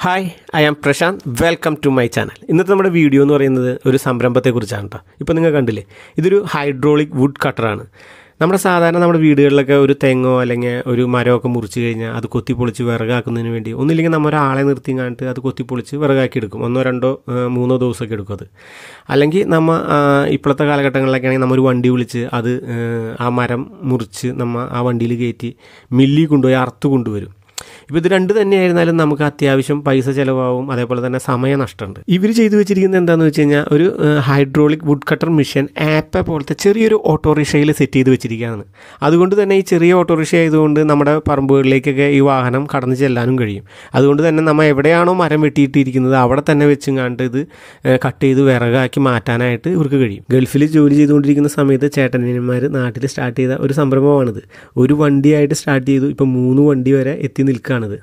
Hi I am Prashanth welcome to my channel ഇന്നത്തെ നമ്മുടെ video എന്ന് പറയുന്നത് ഒരു സംരംഭത്തെക്കുറിച്ചാണ് കേട്ടോ ഇപ്പോൾ നിങ്ങൾ കണ്ടില്ലേ? ഇതൊരു ഹൈഡ്രോളിക് വുഡ് കട്ടറാണ് നമ്മുടെ സാധാരണ നമ്മുടെ വീടുകളിലൊക്കെ ഒരു തെങ്ങോ അല്ലെങ്കിൽ ഒരു മരമൊക്കെ മുറിച്ച് കഴിഞ്ഞാൽ അത് കൊത്തിപ്പൊളിച്ച് വിറകാക്കുന്നതിന് വേണ്ടി ഒന്നില്ലെങ്കിൽ നമ്മൾ ഒരാളെ നിർത്തി കാണിട്ട് അത് കൊത്തിപ്പൊളിച്ച് വിറകാക്കി എടുക്കും ഒന്നോ രണ്ടോ മൂന്നോ ദിവസമൊക്കെ എടുക്കും അത്. അല്ലെങ്കിൽ നമ്മൾ ഇപ്പോഴത്തെ കാലഘട്ടങ്ങളിലൊക്കെ ആണെങ്കിൽ നമ്മൾ ഒരു വണ്ടി വിളിച്ച് അത് ആ, മരം മുറിച്ച് നമ്മൾ ആ വണ്ടിയിൽ കയറ്റി മില്ലി കൊണ്ടുപോയി അറുത്ത് കൊണ്ടുവരും. ഇപ്പോൾ ഇത് രണ്ട് തന്നെയായിരുന്നാലും നമുക്ക് അത്യാവശ്യം പൈസ ചിലവാകും അതേപോലെ തന്നെ സമയനഷ്ടമുണ്ട് ഇവർ ചെയ്തു വെച്ചിരിക്കുന്നത് എന്താണെന്ന് വെച്ച് കഴിഞ്ഞാൽ ഒരു ഹൈഡ്രോളിക് വുഡ് കട്ടർ മിഷൻ ആപ്പ പോലത്തെ ചെറിയൊരു ഓട്ടോറിക്ഷയിൽ സെറ്റ് ചെയ്ത് വെച്ചിരിക്കുകയാണ്. അതുകൊണ്ട് തന്നെ ഈ ചെറിയ ഓട്ടോറിക്ഷ ആയതുകൊണ്ട് നമ്മുടെ പറമ്പുകളിലേക്കൊക്കെ ഈ വാഹനം കടന്നു ചെല്ലാനും കഴിയും. അതുകൊണ്ട് തന്നെ നമ്മൾ എവിടെയാണോ മരം വെട്ടിയിട്ടിരിക്കുന്നത് അവിടെ തന്നെ വെച്ചും കണ്ട് ഇത് കട്ട് ചെയ്ത് വിറകാക്കി മാറ്റാനായിട്ട് ഇവർക്ക് കഴിയും. ഗൾഫിൽ ജോലി ചെയ്തുകൊണ്ടിരിക്കുന്ന സമയത്ത് ചേട്ടനന്മാർ നാട്ടിൽ സ്റ്റാർട്ട് ചെയ്ത ഒരു സംരംഭമാണിത്. ഒരു വണ്ടിയായിട്ട് സ്റ്റാർട്ട് ചെയ്തു ഇപ്പം മൂന്ന് വണ്ടി വരെ എത്തി നിൽക്കുകയാണിത്